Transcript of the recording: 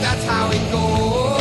that's how it goes.